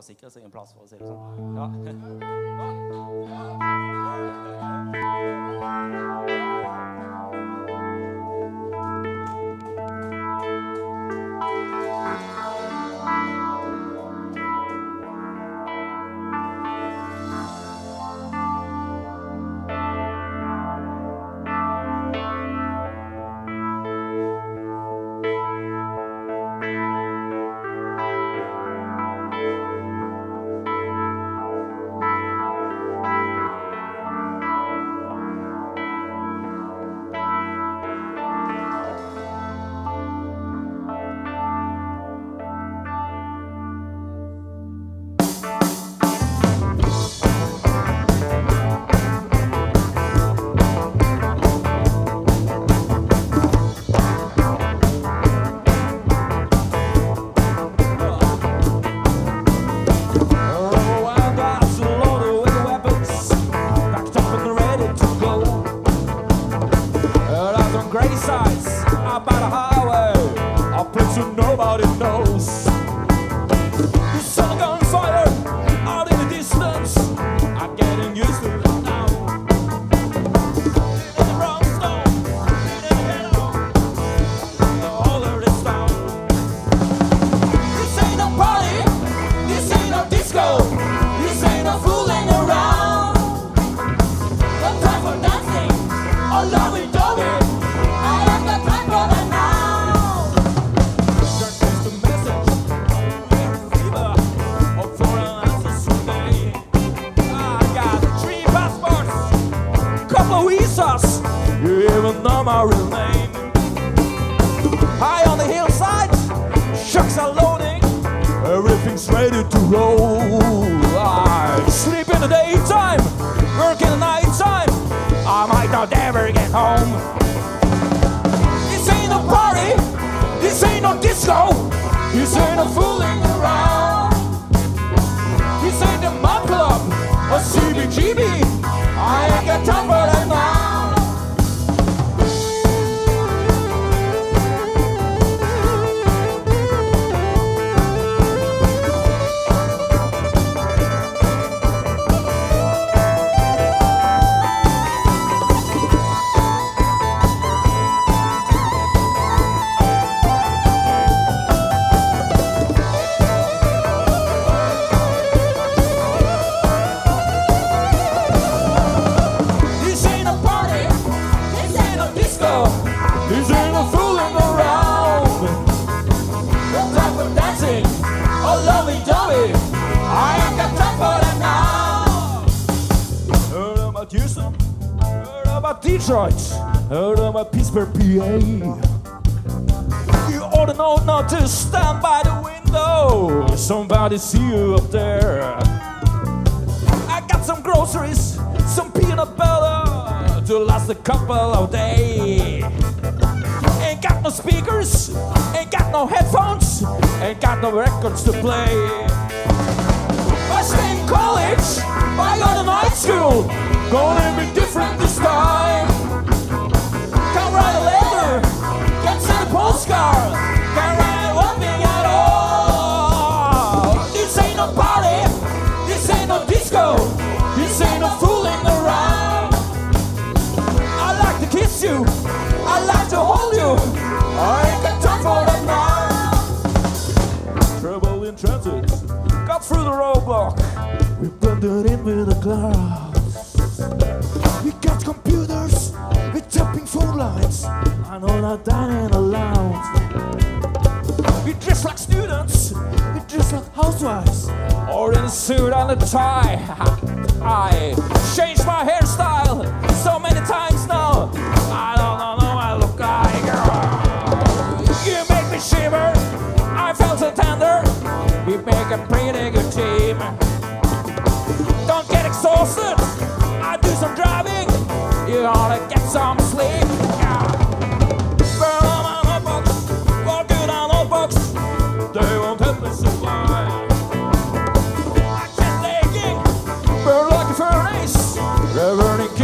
å sikre seg en plass, for å si det sånn. Oh, about knows. High on the hillside, shucks are loading, everything's ready to roll. I sleep in the daytime, work in the nighttime. I might not ever get home. This ain't no party, this ain't no disco, this ain't no fooling around. This ain't the Mudd Club or CBGB. I ain't got time Detroit. Heard about Pittsburgh, PA. You ought to know not to stand by the window. Somebody see you up there. I got some groceries, some peanut butter to last a couple of days. Ain't got no speakers, ain't got no headphones, ain't got no records to play. I stay in college, I got a night school, gonna be different this time. Can't write a letter, can't send a postcard, can't write one thing at all. This ain't no party, this ain't no disco, this ain't no fooling around. I like to kiss you, I like to hold you, I ain't got time for that now. Trouble in transit, got through the roadblock, we blended in with the clouds. That ain't allowed. We dress like students, we dress like housewives, or in a suit and a tie. I changed my hairstyle so many times now. I don't know I look like. You make me shiver. I felt so tender. We make a pretty good team. Don't get exhausted. I do some driving. You ought to get some sleep. burning